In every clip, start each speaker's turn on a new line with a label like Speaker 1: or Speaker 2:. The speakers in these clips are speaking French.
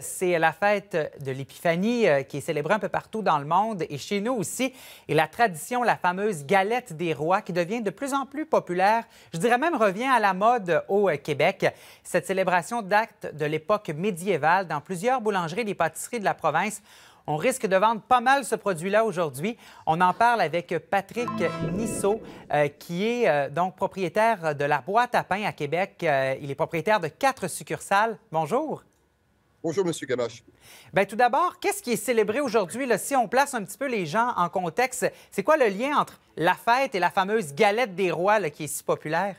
Speaker 1: C'est la fête de l'Épiphanie euh, qui est célébrée un peu partout dans le monde et chez nous aussi. Et la tradition, la fameuse galette des rois qui devient de plus en plus populaire, je dirais même revient à la mode au euh, Québec. Cette célébration date de l'époque médiévale. Dans plusieurs boulangeries et pâtisseries de la province, on risque de vendre pas mal ce produit-là aujourd'hui. On en parle avec Patrick Nissot, euh, qui est donc propriétaire de la boîte à pain à Québec. il est propriétaire de quatre succursales. Bonjour.
Speaker 2: Bonjour, M. Gamache.
Speaker 1: Bien, tout d'abord, qu'est-ce qui est célébré aujourd'hui? Si on place un petit peu les gens en contexte, c'est quoi le lien entre la fête et la fameuse galette des rois qui est si populaire?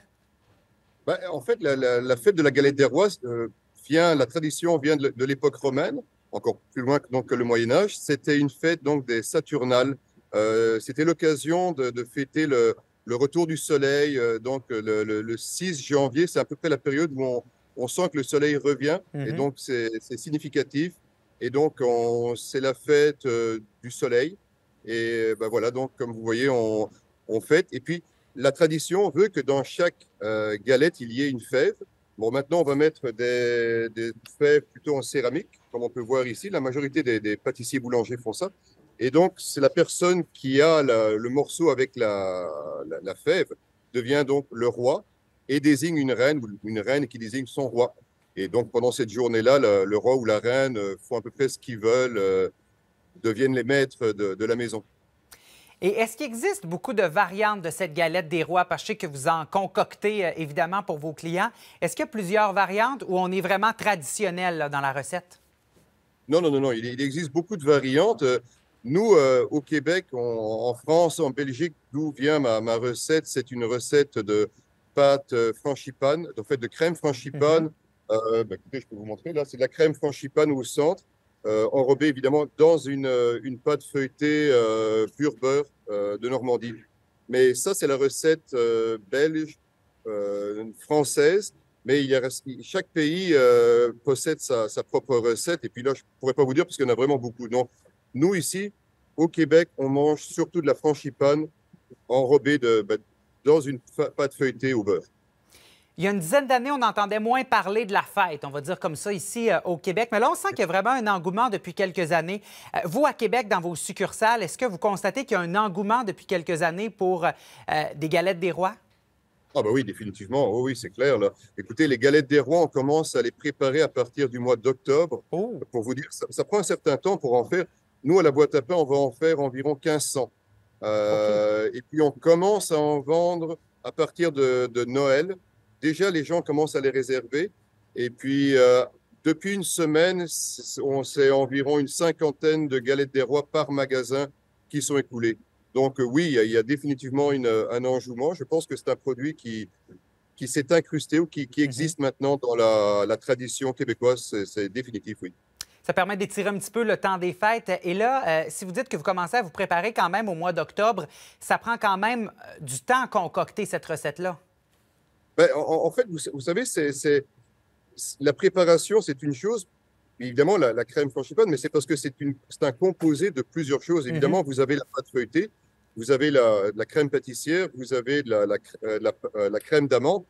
Speaker 2: Ben, en fait, la, fête de la galette des rois euh, vient, la tradition vient de, l'époque romaine, encore plus loin que, donc, que le Moyen Âge. C'était une fête donc des Saturnales. Euh, c'était l'occasion de, fêter le, retour du soleil. Euh, donc le, le 6 janvier, c'est à peu près la période où on, on sent que le soleil revient et mhm. donc c'est significatif. Et donc, c'est la fête euh, du soleil. Et ben voilà, donc comme vous voyez, on, on, fête. Et puis, la tradition veut que dans chaque euh, galette, il y ait une fève. Bon, maintenant, on va mettre des, fèves plutôt en céramique, comme on peut voir ici. La majorité des, pâtissiers boulangers font ça. Et donc, c'est la personne qui a le morceau avec la, la fève devient donc le roi et désigne une reine ou une reine qui désigne son roi. Et donc, pendant cette journée-là, le, roi ou la reine euh, font à peu près ce qu'ils veulent, euh, deviennent les maîtres de, la maison.
Speaker 1: Et est-ce qu'il existe beaucoup de variantes de cette galette des rois? Parce que je sais que vous en concoctez euh, évidemment pour vos clients. Est-ce qu'il y a plusieurs variantes ou on est vraiment traditionnel dans la recette?
Speaker 2: Non, non, non, non. Il, existe beaucoup de variantes. Nous, au Québec, en France, en Belgique, d'où vient ma, ma recette, c'est une recette de, pâte euh, frangipane, en fait de crème frangipane. Mhm. Euh, bah, écoutez, je peux vous montrer. Là, c'est de la crème frangipane au centre, euh, enrobée évidemment dans une, une pâte feuilletée pur beurre de Normandie. Mais ça, c'est la recette belge, française. Mais il y a, chaque pays possède sa, sa, propre recette. Et puis là, je ne pourrais pas vous dire parce qu'il y en a vraiment beaucoup. Donc, nous, ici, au Québec, on mange surtout de la frangipane enrobée de, bah, dans une pâte feuilletée au beurre.
Speaker 1: Il y a une dizaine d'années, on entendait moins parler de la fête, on va dire comme ça, ici euh, au Québec. Mais là, on sent qu'il y a vraiment un engouement depuis quelques années. Euh, vous, à Québec, dans vos succursales, est-ce que vous constatez qu'il y a un engouement depuis quelques années pour euh, des galettes des rois?
Speaker 2: Ah ben oui, définitivement. Oh oui, c'est clair. Là. Écoutez, les galettes des rois, on commence à les préparer à partir du mois d'octobre. Oh. Pour vous dire, ça, prend un certain temps pour en faire. Nous, à la boîte à pain, on va en faire environ 1500. Euh, et puis on commence à en vendre à partir de, Noël. Déjà, les gens commencent à les réserver. Et puis, euh, depuis une semaine, on sait environ une cinquantaine de galettes des rois par magasin qui sont écoulées. Donc oui, il y a, définitivement un enjouement. Je pense que c'est un produit qui, qui s'est incrusté ou qui, qui mhm. existe maintenant dans la, la tradition québécoise. C'est définitif, oui.
Speaker 1: Ça permet d'étirer un petit peu le temps des fêtes. Et là, euh, si vous dites que vous commencez à vous préparer quand même au mois d'octobre, ça prend quand même euh, du temps à concocter cette recette-là.
Speaker 2: Bien, en, fait, vous, savez, c'est la préparation, c'est une chose. Évidemment, la, crème franchipane, mais c'est parce que c'est un composé de plusieurs choses. Évidemment, mhm. vous avez la pâte feuilletée, vous avez la, crème pâtissière, vous avez la, euh, la crème d'amande,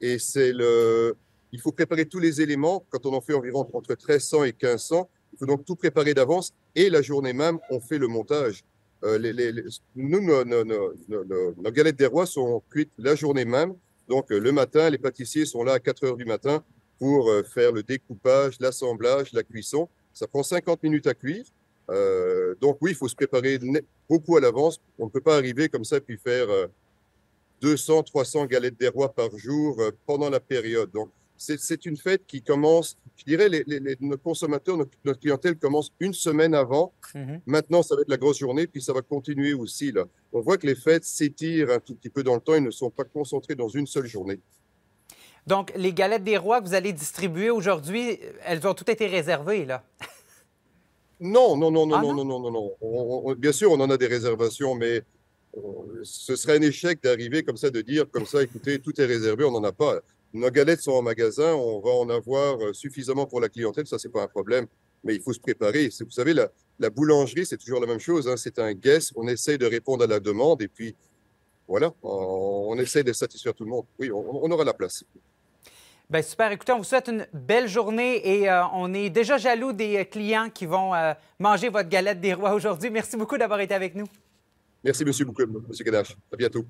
Speaker 2: et c'est le, il faut préparer tous les éléments. Quand on en fait environ entre 1300 et 1500, il faut donc tout préparer d'avance. Et la journée même, on fait le montage. Euh, les, nous, nos, galettes des rois sont cuites la journée même. Donc, euh, le matin, les pâtissiers sont là à 4 heures du matin pour euh, faire le découpage, l'assemblage, la cuisson. Ça prend 50 minutes à cuire. donc, oui, il faut se préparer beaucoup à l'avance. On ne peut pas arriver comme ça puis faire 200, 300 galettes des rois par jour pendant la période. Donc, c'est une fête qui commence, je dirais, les, nos consommateurs, notre, clientèle commence une semaine avant. Mhm. Maintenant, ça va être la grosse journée, puis ça va continuer aussi. Là. On voit que les fêtes s'étirent un tout petit peu dans le temps et ne sont pas concentrées dans une seule journée.
Speaker 1: Donc, les galettes des rois que vous allez distribuer aujourd'hui, elles ont toutes été réservées, là?
Speaker 2: Non, non, non, non, ah, non, non, non, non, non, bien sûr, on en a des réservations, mais euh, ce serait un échec d'arriver comme ça, de dire comme ça, écoutez, tout est réservé, on n'en a pas. Nos galettes sont en magasin, on va en avoir euh, suffisamment pour la clientèle, ça, c'est pas un problème, mais il faut se préparer. Vous savez, la, boulangerie, c'est toujours la même chose, hein. c'est un guess, on essaye de répondre à la demande et puis voilà, on, essaye de satisfaire tout le monde. Oui, on, aura la place.
Speaker 1: Bien, super. Écoutez, on vous souhaite une belle journée et euh, on est déjà jaloux des clients qui vont euh, manger votre galette des rois aujourd'hui. Merci beaucoup d'avoir été avec nous.
Speaker 2: Merci, M. Boukoum, M. Kadash. À bientôt.